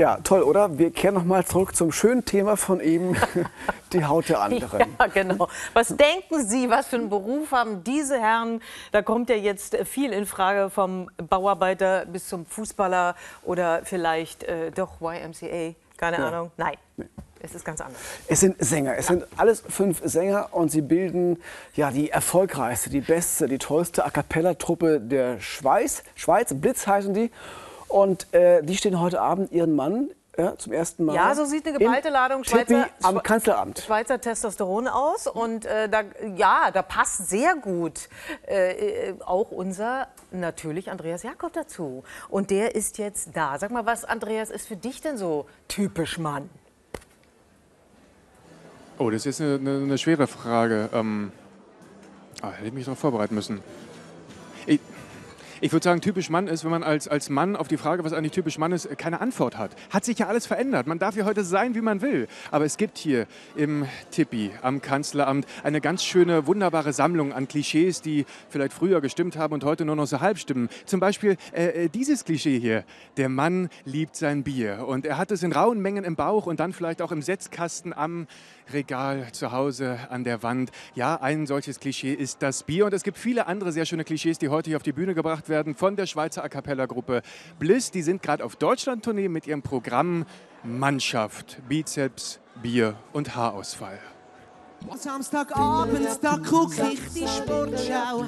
Ja, toll, oder? Wir kehren nochmal zurück zum schönen Thema von eben, die Haut der anderen. Ja, genau. Was denken Sie, was für einen Beruf haben diese Herren? Da kommt ja jetzt viel in Frage vom Bauarbeiter bis zum Fußballer oder vielleicht äh, doch YMCA. Keine ja. Ahnung. Nein. Nee. Es ist ganz anders. Es sind Sänger. Es ja. sind alles fünf Sänger und sie bilden ja die erfolgreichste, die beste, die tollste A cappella-Truppe der Schweiz. Schweiz, Blitz heißen die. Und äh, die stehen heute Abend ihren Mann ja, zum ersten Mal. Ja, so sieht eine geballte Ladung Schweizer, am Kanzleramt. Schweizer Testosteron aus. Und äh, da, ja, da passt sehr gut äh, äh, auch unser, natürlich Andreas Jakob dazu. Und der ist jetzt da. Sag mal, was, Andreas, ist für dich denn so typisch Mann? Oh, das ist eine, eine, eine schwere Frage. Ähm, ah, hätte ich mich darauf vorbereiten müssen. Ich, würde sagen, typisch Mann ist, wenn man als, als Mann auf die Frage, was eigentlich typisch Mann ist, keine Antwort hat. Hat sich ja alles verändert. Man darf ja heute sein, wie man will. Aber es gibt hier im Tippi am Kanzleramt eine ganz schöne, wunderbare Sammlung an Klischees, die vielleicht früher gestimmt haben und heute nur noch so halb stimmen. Zum Beispiel äh, äh dieses Klischee hier. Der Mann liebt sein Bier. Und er hat es in rauen Mengen im Bauch und dann vielleicht auch im Setzkasten am Regal zu Hause an der Wand. Ja, ein solches Klischee ist das Bier. Und es gibt viele andere sehr schöne Klischees, die heute hier auf die Bühne gebracht werden von der Schweizer A Cappella-Gruppe Bliss. Die sind gerade auf Deutschland-Tournee mit ihrem Programm Mannschaft, Bizeps, Bier und Haarausfall. Samstagabend, da guck ich die Sportschau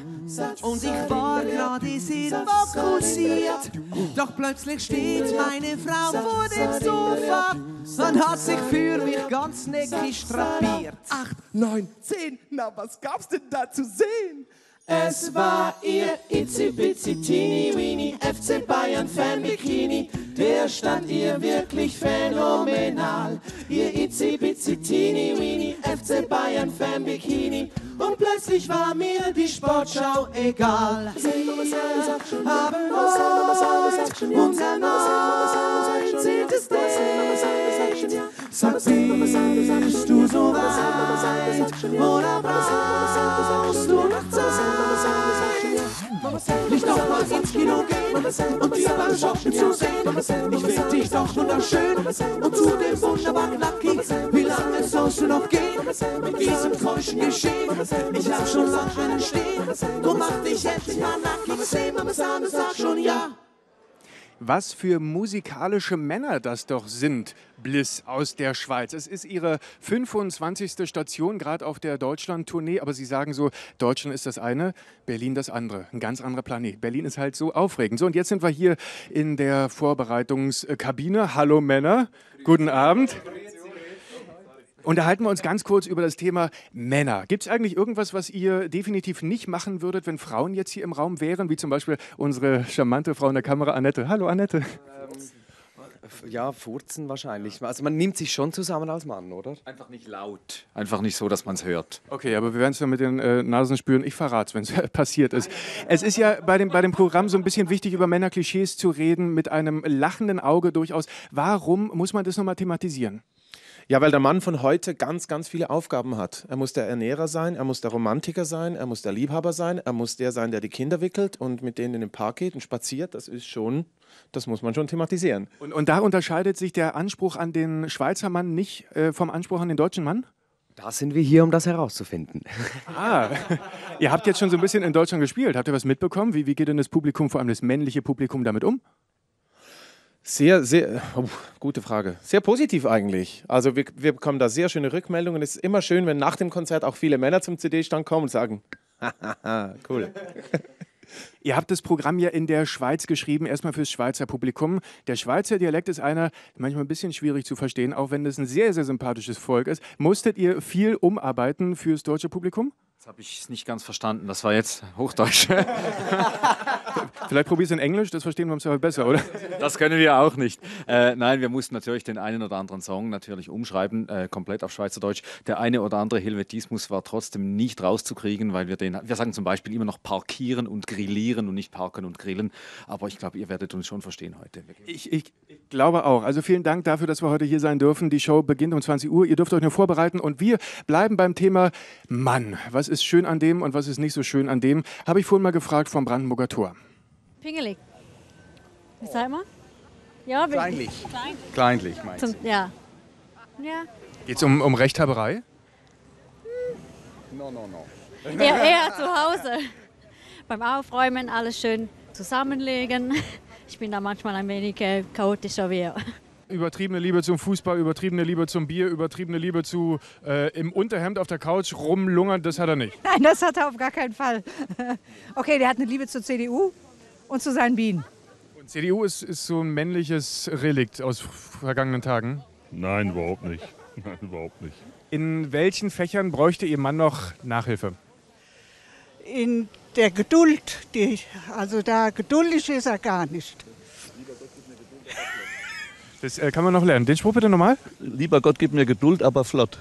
und ich war gerade sehr fokussiert. Doch plötzlich steht meine Frau vor dem Sofa und hat sich für mich ganz neckisch drapiert. Acht, neun, zehn, na was gab's denn da zu sehen? Es war ihr Itzi-Bitzi Teeny Weeny FC Bayern Fan Bikini, der stand ihr wirklich phänomenal. Ihr Itzi-Bitzi Teeny Weeny FC Bayern Fan Bikini und plötzlich war mir die Sportschau egal. Sie haben heute unser 19. Date. Sag, bist du so weit oder brauchst Nicht doch mal ins Kino gehen und dir beim Shoppen zu sehen. Ich find dich doch wunderschön und zudem wunderbar knackig. Wie lange sollst du noch gehen mit diesem keuschen Geschehen? Ich hab schon lange einen Stehen, drum mach dich endlich mal nackig. Seh, Mama, sag schon ja. Was für musikalische Männer das doch sind, Bliss aus der Schweiz. Es ist ihre 25. Station gerade auf der Deutschland-Tournee, aber sie sagen so, Deutschland ist das eine, Berlin das andere. Ein ganz anderer Planet. Berlin ist halt so aufregend. So, und jetzt sind wir hier in der Vorbereitungskabine. Hallo Männer, guten Abend. Unterhalten wir uns ganz kurz über das Thema Männer. Gibt es eigentlich irgendwas, was ihr definitiv nicht machen würdet, wenn Frauen jetzt hier im Raum wären, wie zum Beispiel unsere charmante Frau in der Kamera, Annette? Hallo, Annette. Ähm, ja, furzen wahrscheinlich. Also man nimmt sich schon zusammen als Mann, oder? Einfach nicht laut. Einfach nicht so, dass man es hört. Okay, aber wir werden es ja mit den äh, Nasen spüren. Ich verrate es, wenn es passiert ist. Es ist ja bei dem, bei dem Programm so ein bisschen wichtig, über Männerklischees zu reden, mit einem lachenden Auge durchaus. Warum muss man das nochmal thematisieren? Ja, weil der Mann von heute ganz, ganz viele Aufgaben hat. Er muss der Ernährer sein, er muss der Romantiker sein, er muss der Liebhaber sein, er muss der sein, der die Kinder wickelt und mit denen in den Park geht und spaziert. Das ist schon, das muss man schon thematisieren. Und, und da unterscheidet sich der Anspruch an den Schweizer Mann nicht äh, vom Anspruch an den deutschen Mann? Da sind wir hier, um das herauszufinden. Ah, ihr habt jetzt schon so ein bisschen in Deutschland gespielt. Habt ihr was mitbekommen? Wie, wie geht denn das Publikum, vor allem das männliche Publikum, damit um? Sehr, sehr, oh, gute Frage. Sehr positiv eigentlich. Also wir, wir bekommen da sehr schöne Rückmeldungen. Es ist immer schön, wenn nach dem Konzert auch viele Männer zum CD-Stand kommen und sagen, cool. Ihr habt das Programm ja in der Schweiz geschrieben, erstmal fürs Schweizer Publikum. Der Schweizer Dialekt ist einer, manchmal ein bisschen schwierig zu verstehen, auch wenn es ein sehr, sehr sympathisches Volk ist. Musstet ihr viel umarbeiten fürs deutsche Publikum? Jetzt habe ich es nicht ganz verstanden. Das war jetzt Hochdeutsch. Vielleicht probierst du in Englisch, das verstehen wir uns aber besser, oder? Das können wir auch nicht. Äh, nein, wir mussten natürlich den einen oder anderen Song natürlich umschreiben, äh, komplett auf Schweizerdeutsch. Der eine oder andere Helvetismus war trotzdem nicht rauszukriegen, weil wir den, wir sagen zum Beispiel immer noch parkieren und grillieren und nicht parken und grillen. Aber ich glaube, ihr werdet uns schon verstehen heute. Ich, ich, ich glaube auch. Also vielen Dank dafür, dass wir heute hier sein dürfen. Die Show beginnt um 20 Uhr. Ihr dürft euch nur vorbereiten und wir bleiben beim Thema Mann. Was ist schön an dem und was ist nicht so schön an dem, habe ich vorhin mal gefragt vom Brandenburger Tor. Pingelig. Wie sagt man? Ja, Kleinlich. Kleinlich, meinst Zum, ja. Ja. Geht es um, um Rechthaberei? Eher, eher zu Hause. Beim Aufräumen alles schön zusammenlegen. Ich bin da manchmal ein wenig äh, chaotischer wie er. Übertriebene Liebe zum Fußball, übertriebene Liebe zum Bier, übertriebene Liebe zu äh, im Unterhemd auf der Couch rumlungern, das hat er nicht. Nein, das hat er auf gar keinen Fall. Okay, der hat eine Liebe zur CDU und zu seinen Bienen. Und CDU ist, ist so ein männliches Relikt aus vergangenen Tagen. Nein, überhaupt nicht. Nein, überhaupt nicht. In welchen Fächern bräuchte Ihr Mann noch Nachhilfe? In der Geduld, die, also da geduldig ist er gar nicht. Das äh, kann man noch lernen. Den Spruch bitte nochmal. Lieber Gott, gib mir Geduld, aber flott.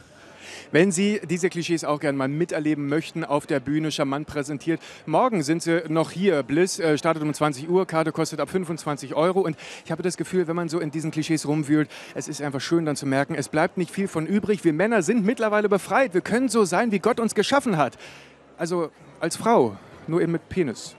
Wenn Sie diese Klischees auch gerne mal miterleben möchten, auf der Bühne charmant präsentiert. Morgen sind Sie noch hier. Bliss äh, startet um 20 Uhr, Karte kostet ab 25 Euro. Und ich habe das Gefühl, wenn man so in diesen Klischees rumwühlt, es ist einfach schön dann zu merken, es bleibt nicht viel von übrig. Wir Männer sind mittlerweile befreit. Wir können so sein, wie Gott uns geschaffen hat. Also als Frau, nur eben mit Penis.